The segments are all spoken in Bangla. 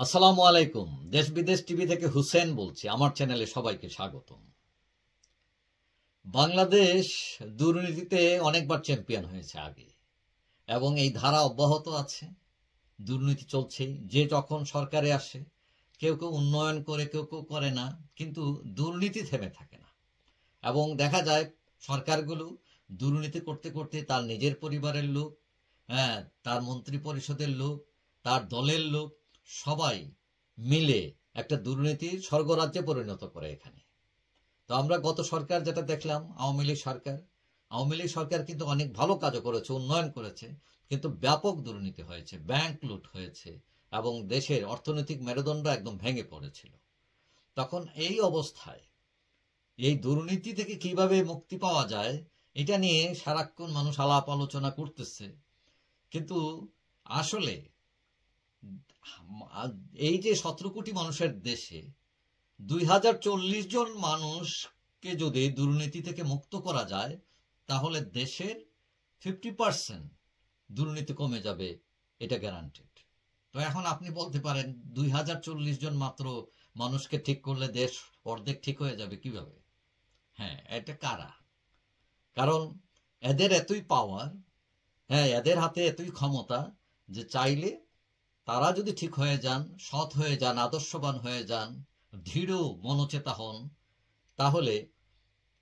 আসসালামু আলাইকুম। দেশ বিদেশ টিভি থেকে হুসেন বলছি। আমার চ্যানেলে সবাইকে স্বাগতম। বাংলাদেশ দুর্নীতিতে অনেকবার চ্যাম্পিয়ন হয়েছে আগে, এবং এই ধারা অব্যাহত আছে। দুর্নীতি চলছেই। যে যখন সরকারে আসে, কেউ কেউ উন্নয়ন করে, কেউ কেউ করে না, কিন্তু দুর্নীতি থেমে থাকে না। এবং দেখা যায়, সরকারগুলো দুর্নীতি করতে করতে তার নিজের পরিবারের লোক হ্যাঁ তার মন্ত্রী পরিষদের লোক, তার দলের লোক সবাই মিলে একটা দুর্নীতির স্বর্গরাজ্যে পরিণত করে এখানে। তো আমরা গত সরকার যেটা দেখলাম, আওয়ামী লীগ সরকার, আওয়ামী লীগ সরকার কিন্তু অনেক ভালো কাজও করেছে, উন্নয়ন করেছে, কিন্তু ব্যাপক দুর্নীতি হয়েছে ব্যাংক লুট হয়েছে এবং দেশের অর্থনৈতিক মেরুদণ্ড একদম ভেঙে পড়েছিল। তখন এই অবস্থায় এই দুর্নীতি থেকে কীভাবে মুক্তি পাওয়া যায়, এটা নিয়ে সারাক্ষণ মানুষ আলাপ আলোচনা করতেছে। কিন্তু আসলে এই যে সতেরো কোটি মানুষের দেশে দুই হাজার চল্লিশ জন মানুষকে যদি দুর্নীতি থেকে মুক্ত করা যায়, তাহলে দেশের ফিফটি পার্সেন্ট দুর্নীতি কমে যাবে, এটা গ্যারান্টেড তো এখন আপনি বলতে পারেন, দুই হাজার চল্লিশ জন মাত্র মানুষকে ঠিক করলে দেশ অর্ধেক ঠিক হয়ে যাবে কীভাবে? হ্যাঁ এটা কারা? কারণ এদের এতই পাওয়ার হ্যাঁ এদের হাতে এতই ক্ষমতা যে চাইলে তারা যদি ঠিক হয়ে যান, সৎ হয়ে যান, আদর্শবান হয়ে যান, দৃঢ় মনোচেতা হন, তাহলে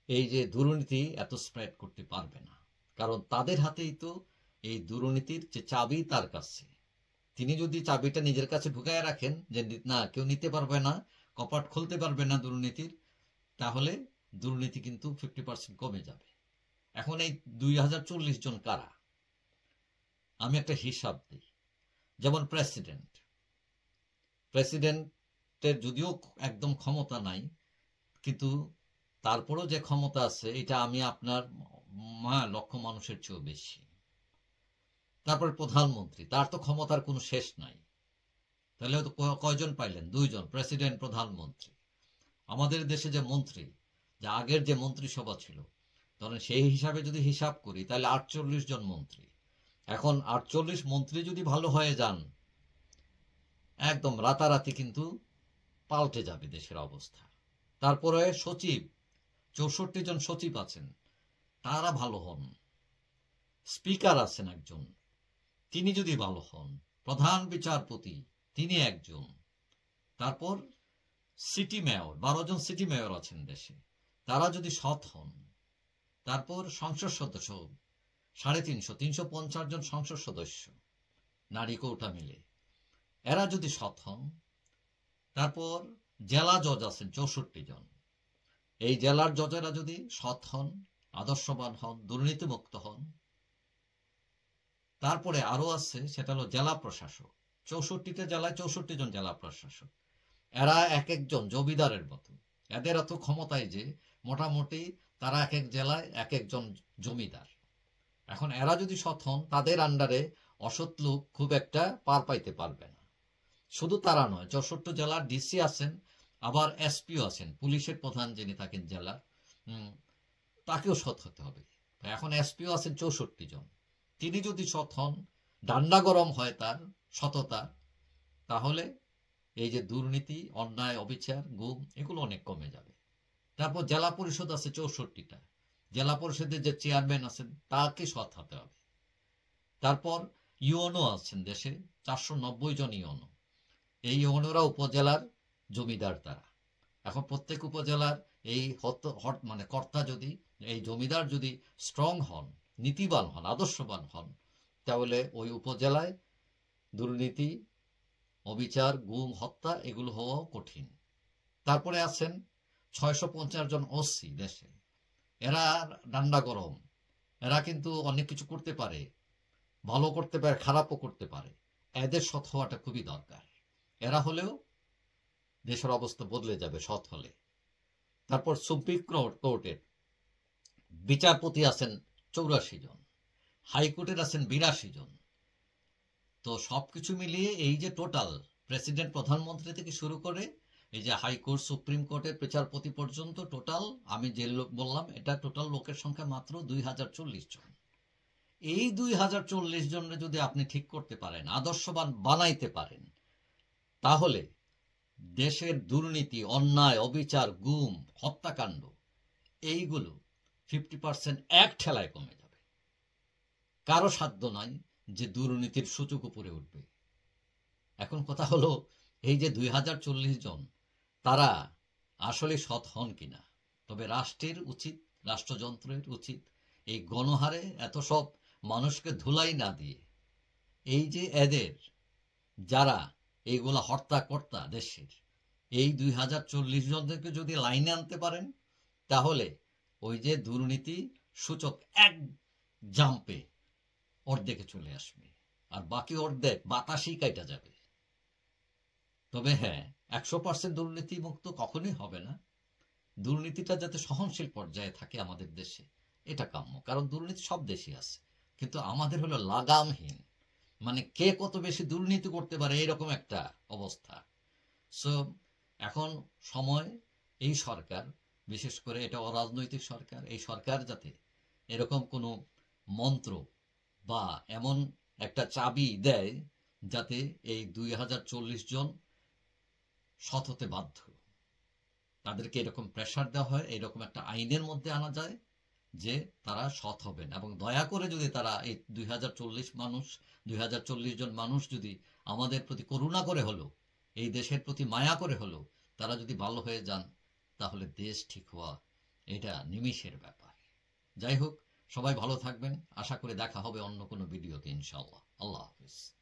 এই যে দুর্নীতি এত স্প্রেড করতে পারবে না। কারণ তাদের হাতেই তো এই দুর্নীতির যে চাবি তার কাছে। তিনি যদি চাবিটা নিজের কাছে ঢুকায় রাখেন যে না কেউ নিতে পারবে না, কপাট খুলতে পারবে না দুর্নীতির, তাহলে দুর্নীতি কিন্তু ফিফটি পার্সেন্ট কমে যাবে। এখন এই দুই হাজার চল্লিশ জন কারা? আমি একটা হিসাব দিই। যেমন প্রেসিডেন্ট। প্রেসিডেন্টের যদিও একদম ক্ষমতা নাই, কিন্তু তারপরেও যে ক্ষমতা আছে, এটা আমি আপনার মা লক্ষ মানুষের চেয়েও বেশি। তারপর প্রধানমন্ত্রী, তার তো ক্ষমতার কোনো শেষ নাই। তাহলে হয়তো কয়জন পাইলেন? দুইজন, প্রেসিডেন্ট, প্রধানমন্ত্রী। আমাদের দেশে যে মন্ত্রী, যে আগের যে মন্ত্রিসভা ছিল, ধরেন সেই হিসাবে যদি হিসাব করি, তাহলে আটচল্লিশ জন মন্ত্রী। এখন আটচল্লিশ মন্ত্রী যদি ভালো হয়ে যান, একদম রাতারাতি কিন্তু পাল্টে যাবে দেশের অবস্থা। তারপরে সচিব, চৌষট্টি জন সচিব আছেন, তারা ভালো হন। স্পিকার আছেন একজন, তিনি যদি ভালো হন, প্রধান বিচারপতি, তিনি একজন। তারপর সিটি মেয়র, বারো জন সিটি মেয়র আছেন দেশে, তারা যদি সৎ হন, তারপর সংসদ সদস্য সাড়ে তিনশো তিনশো পঞ্চাশ জন সংসদ সদস্য, নারী কৌটা মিলে। এরা যদি সৎ হন, তারপর জেলা জজ আছেন চৌষট্টি জন। এই জেলার জজেরা যদি সৎ হন, আদর্শবান হন, দুর্নীতিমুক্ত হন, তারপরে আরও আছে, সেটা হলো জেলা প্রশাসক। চৌষট্টিতে জেলায় চৌষট্টি জন জেলা প্রশাসক। এরা এক একজন জমিদারের মতো। এদের এত ক্ষমতায় যে মোটামুটি তারা এক এক জেলায় এক একজন জমিদার। এখন এরা যদি সৎ হন, তাদের আন্ডারে অসৎ লোক খুব একটা পার পাইতে পারবে না। শুধু তারা নয়, চৌষট্টি জেলার ডিসি আছেন, আবার এসপিও আছেন, পুলিশের প্রধান যিনি থাকেন জেলার তাকেও সৎ হতে হবে। এখন এসপিও আছেন চৌষট্টি জন। তিনি যদি সৎ হন, ডান্ডা গরম হয় তার সততা, তাহলে এই যে দুর্নীতি, অন্যায়, অবিচার, গুম, এগুলো অনেক কমে যাবে। তারপর জেলা পরিষদ আছে চৌষট্টিটা। জেলা পরিষদের যে চেয়ারম্যান আছেন, তাকে সৎ হতে হবে। তারপর ইউনো আছেন দেশে, চারশো নব্বই জন ইউনো এই ইউনোরা উপজেলার জমিদার তারা। এখন প্রত্যেক উপজেলার এই হট মানে কর্তা যদি, এই জমিদার যদি স্ট্রং হন, নীতিবান হন, আদর্শবান হন, তাহলে ওই উপজেলায় দুর্নীতি, অবিচার, গুম, হত্যা, এগুলো হওয়াও কঠিন। তারপরে আছেন ছয়শো পঞ্চাশ জন ওসি দেশে। এরা ডান্ডা গরম। এরা কিন্তু অনেক কিছু করতে পারে, ভালো করতে পারে, খারাপও করতে পারে। এদের সৎ হওয়াটা খুবই দরকার। এরা হলেও দেশের অবস্থা বদলে যাবে সৎ হলে। তারপর সুপ্রিম কোর্টের বিচারপতি আছেন চৌরাশি জন, হাইকোর্টের আছেন বিরাশি জন। তো সবকিছু মিলিয়ে এই যে টোটাল প্রেসিডেন্ট, প্রধানমন্ত্রী থেকে শুরু করে এই যে হাইকোর্ট সুপ্রিম কোর্টের বিচারপতি পর্যন্ত টোটাল আমি যে লোক বললাম, এটা টোটাল লোকের সংখ্যা মাত্র দুই হাজার চল্লিশ জন। এই দুই হাজার চল্লিশ জনের যদি আপনি ঠিক করতে পারেন, আদর্শবান বানাইতে পারেন, তাহলে দেশের দুর্নীতি, অন্যায়, অবিচার, গুম, হত্যাকাণ্ড, এইগুলো ফিফটি পার্সেন্ট এক ঠেলায় কমে যাবে। কারও সাধ্য নয় যে দুর্নীতির সূচক উপরে উঠবে। এখন কথা হলো, এই যে দুই হাজার চল্লিশ জন তারা আসলে সৎ হন কিনা? তবে রাষ্ট্রের উচিত, রাষ্ট্রযন্ত্রের উচিত এই গণহারে এত সব মানুষকে ধুলাই না দিয়ে। এই যে এদের, যারা এইগুলা হর্তা কর্তা দেশের, এই দুই হাজার চল্লিশ জনদেরকে যদি লাইনে আনতে পারেন, তাহলে ওই যে দুর্নীতি সূচক এক জাম্পে অর্ধেকে চলে আসবে। আর বাকি অর্ধেক বাতাসই কাইটা যাবে। তবে হ্যাঁ একশো পার্সেন্ট দুর্নীতি মুক্ত কখনোই হবে না। দুর্নীতিটা যাতে সহনশীল পর্যায়ে থাকে আমাদের দেশে, এটা কাম্য। কারণ দুর্নীতি সব দেশে আছে। কিন্তু আমাদের হলো লাগামহীন। মানে কে কত বেশি দুর্নীতি করতে পারে এরকম একটা অবস্থা। সো এখন সময় এই সরকার, বিশেষ করে এটা অরাজনৈতিক সরকার, এই সরকার যাতে এরকম কোনো মন্ত্র বা এমন একটা চাবি দেয় যাতে এই দুই হাজার চল্লিশ জন সৎ হতে বাধ্য। তাদেরকে এরকম প্রেশার দেওয়া হয়, এরকম একটা আইনের মধ্যে আনা যায় যে তারা সৎ হবেন। এবং দয়া করে যদি তারা এই দুই হাজার চল্লিশ মানুষ, দুই হাজার চল্লিশ জন মানুষ যদি আমাদের প্রতি করুণা করে হলো, এই দেশের প্রতি মায়া করে হলো, তারা যদি ভালো হয়ে যান, তাহলে দেশ ঠিক হওয়া এটা নিমিষের ব্যাপার। যাই হোক, সবাই ভালো থাকবেন। আশা করে দেখা হবে অন্য কোনো ভিডিওতে ইনশাল্লাহ আল্লাহ হাফিজ।